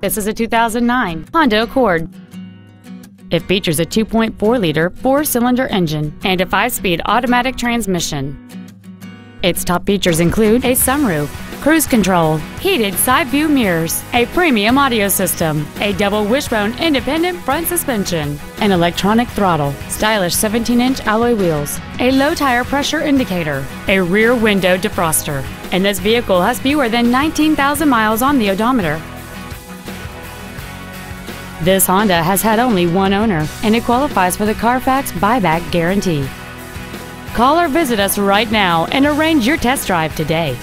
This is a 2009 Honda Accord. It features a 2.4-liter four-cylinder engine and a five-speed automatic transmission. Its top features include a sunroof, cruise control, heated side view mirrors, a premium audio system, a double wishbone independent front suspension, an electronic throttle, stylish 17-inch alloy wheels, a low tire pressure indicator, a rear window defroster, and this vehicle has fewer than 19,000 miles on the odometer. This Honda has had only one owner, and it qualifies for the Carfax buyback guarantee. Call or visit us right now and arrange your test drive today.